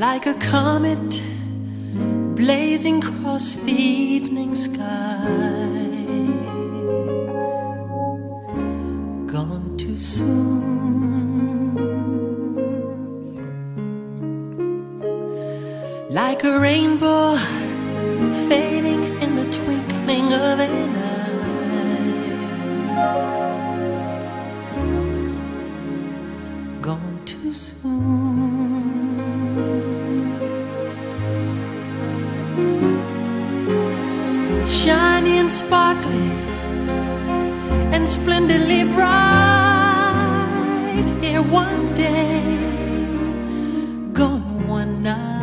like a comet blazing across the evening sky. Gone too soon, like a rainbow fading in the twinkling of an eye. Gone too soon. Shiny and sparkly and splendidly bright here one day, gone one night.